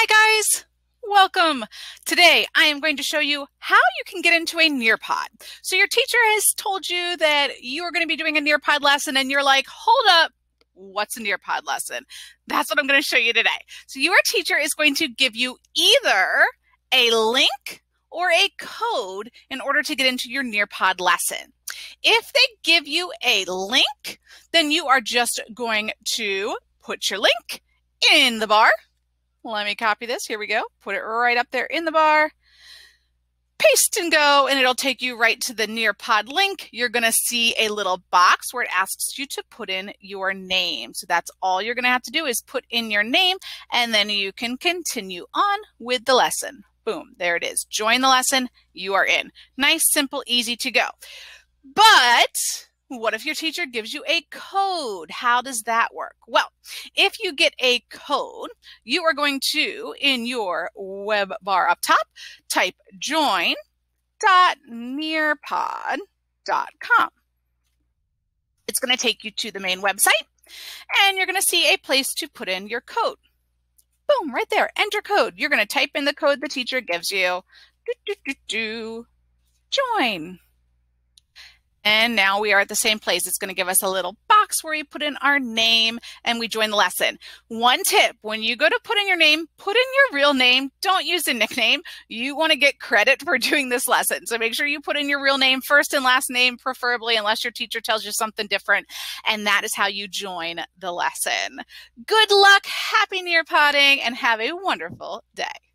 Hi guys, welcome. Today I am going to show you how you can get into a Nearpod. So your teacher has told you that you are going to be doing a Nearpod lesson and you're like, hold up, what's a Nearpod lesson? That's what I'm going to show you today. So your teacher is going to give you either a link or a code in order to get into your Nearpod lesson. If they give you a link, then you are just going to put your link in the bar let me copy this. Here we go. Put it right up there in the bar. Paste and go, and it'll take you right to the Nearpod link. You're going to see a little box where it asks you to put in your name. So that's all you're going to have to do is put in your name, and then you can continue on with the lesson. Boom, there it is. Join the lesson. You are in. Nice, simple, easy to go. But what if your teacher gives you a code? How does that work? Well, if you get a code, you are going to, in your web bar up top, type join.nearpod.com. It's going to take you to the main website, and you're going to see a place to put in your code. Boom, right there, enter code. You're going to type in the code the teacher gives you. Do, do, do, do. Join. And now we are at the same place. It's going to give us a little box where we put in our name and we join the lesson. One tip, when you go to put in your name, put in your real name. Don't use a nickname. You want to get credit for doing this lesson. So make sure you put in your real name, first and last name, preferably, unless your teacher tells you something different. And that is how you join the lesson. Good luck, happy Nearpodding and have a wonderful day.